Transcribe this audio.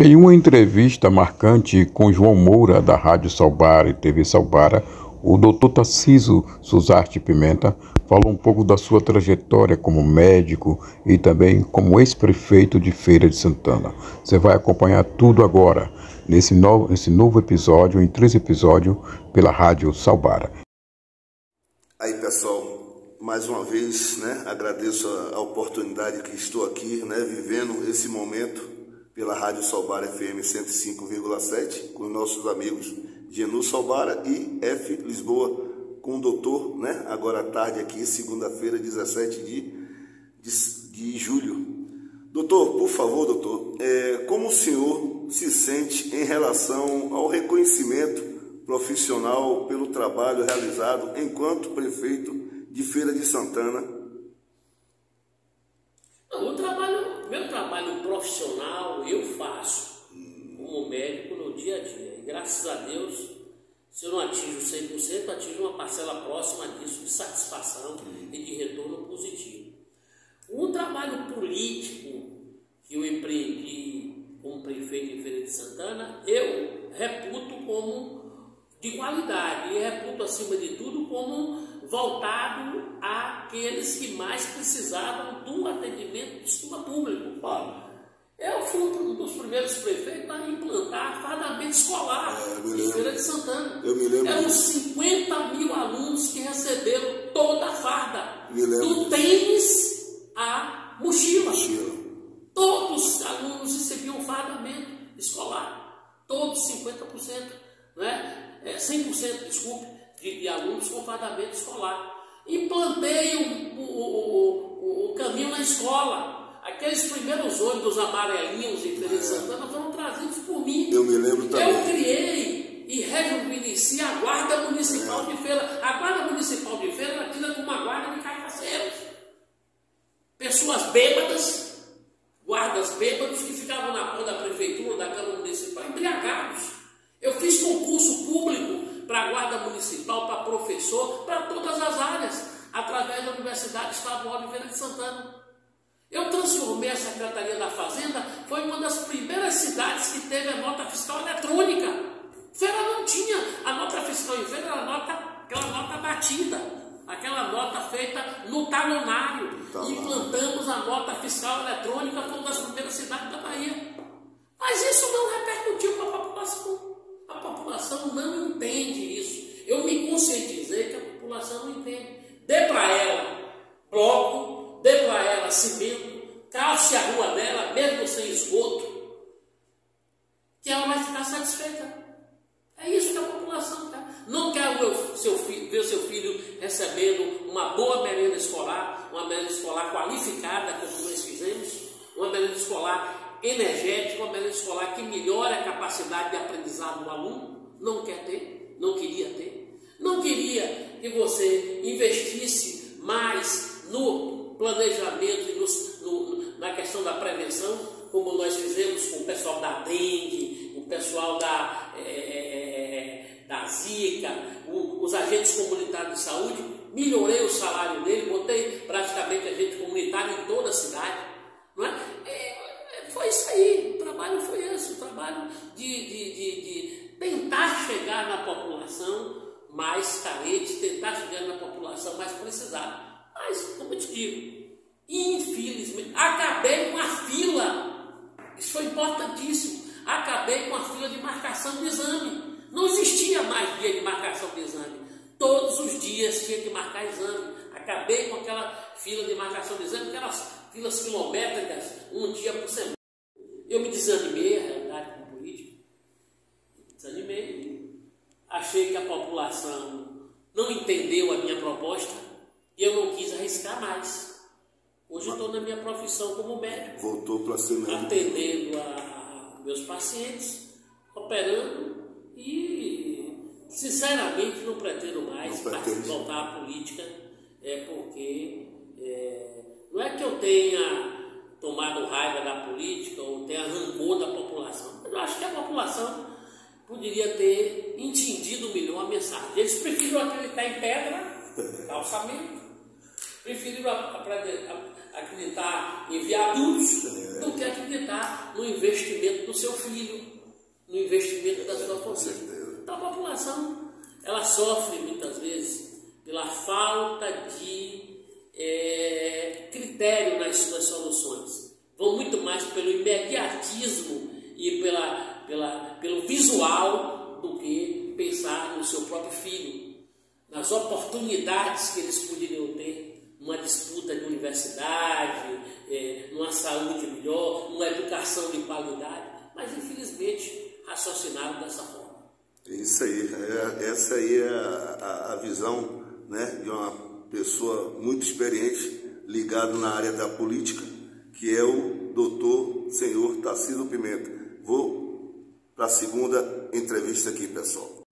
Em uma entrevista marcante com João Moura, da Rádio Salbara e TV Salbara, o Dr. Tarciso Suzarte Pimenta falou um pouco da sua trajetória como médico e também como ex-prefeito de Feira de Santana. Você vai acompanhar tudo agora, nesse novo, nesse novo episódio, em três episódios, pela Rádio Salbara. Aí, pessoal, mais uma vez, né, agradeço a, a oportunidade que estou aqui, né, vivendo esse momento pela Rádio Salbara FM 105,7 com nossos amigos Genu Salbara e F Lisboa com o doutor, né? Agora à tarde aqui, segunda-feira, 17 de, de, de, julho. Doutor, por favor, doutor, é, como o senhor se sente em relação ao reconhecimento profissional pelo trabalho realizado enquanto prefeito de Feira de Santana? O trabalho, meu trabalho profissional eu faço como médico no dia a dia. E graças a Deus, se eu não atingo 100%, atingo uma parcela próxima disso de satisfação e de retorno positivo. O trabalho político que eu empreendi como prefeito em Feira de Santana, eu reputo como de qualidade e reputo acima de tudo como voltado àqueles que mais precisavam do atendimento do sistema público. Eu fui um dos primeiros prefeitos a implantar fardamento escolar é, em Feira de Santana. Eu me lembro. Eram 50 mil alunos que receberam toda a farda. Me lembro. Do tênis à mochila. mochila. Todos os alunos recebiam fardamento escolar. Todos 50%. Né? É, 100%, desculpe, de, de alunos com fardamento escolar. Implantei o, o, o, o caminho na escola Aqueles primeiros ônibus amarelinhos em Feira de Santana foram trazidos por mim. Eu me lembro também. Eu criei e rejuvenesci a Guarda Municipal é. de Feira. A Guarda Municipal de Feira era tida como uma guarda de carcaceiros. Pessoas bêbadas, guardas bêbados que ficavam na porta da prefeitura, da Câmara Municipal, embriagados. Eu fiz concurso público para a Guarda Municipal, para professor, para todas as áreas, através da Universidade Estadual de Feira de Santana. Transformei a Secretaria da Fazenda, foi uma das primeiras cidades que teve a nota fiscal eletrônica. Feira não tinha, a nota fiscal em Feira era nota, aquela nota batida, aquela nota feita no talonário. Tá Implantamos a nota fiscal eletrônica, foi uma das primeiras cidades da Bahia. Mas isso não repercutiu para a população. A população não entende isso. Eu me conscientizei que a população não entende. Dê para ela bloco dê para ela cimento, calce a rua dela, mesmo sem esgoto, que ela vai ficar satisfeita. É isso que a população quer. Não quer ver, seu filho, ver seu filho recebendo uma boa merenda escolar, uma merenda escolar qualificada, como nós fizemos, uma merenda escolar energética, uma merenda escolar que melhore a capacidade de aprendizado do aluno. Não quer ter, não queria ter. Não queria que você investisse mais no planejamento e no, na questão da prevenção, como nós fizemos com o pessoal da dengue, o pessoal da, é, é, da zika, o, os agentes comunitários de saúde, melhorei o salário dele, botei praticamente agente comunitário em toda a cidade. Não é? é foi isso aí, o trabalho foi esse, o trabalho de, de, de, de tentar chegar na população mais carente, tentar chegar na população mais precisada. Mas, como eu te digo, infelizmente, acabei com a fila. Isso foi importantíssimo. Acabei com a fila de marcação de exame. Não existia mais dia de marcação de exame. Todos os dias tinha que marcar exame. Acabei com aquela fila de marcação de exame, aquelas filas quilométricas, um dia por semana. Eu me desanimei, a realidade, como político. Desanimei. Achei que a população não entendeu a minha proposta e eu não quis arriscar mais. Hoje eu estou na minha profissão como médico. Voltou para ser médico. Atendendo a meus pacientes, operando e, sinceramente, não pretendo mais não voltar à política, é porque é, não é que eu tenha tomado raiva da política ou tenha rancor da população, mas eu acho que a população poderia ter entendido melhor a mensagem. Eles preferiram acreditar em pedra, calçamento, preferiram acreditar em viadutos do que acreditar no investimento do seu filho, no investimento da sua família. Então a população, ela sofre muitas vezes pela falta de é, critério nas suas soluções. Vão muito mais pelo imediatismo e pela, pela, pelo visual do que pensar no seu próprio filho, nas oportunidades que eles poderiam ter numa disputa de universidade, é, numa saúde melhor, numa educação de qualidade, mas infelizmente raciocinaram dessa forma. Isso aí, é, essa aí é a, a, visão né, de uma pessoa muito experiente ligado na área da política, que é o doutor senhor Tarcísio Pimenta. Vou para a segunda entrevista aqui, pessoal.